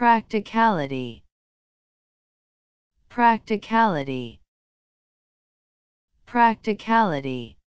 practicality. Practicality. Practicality.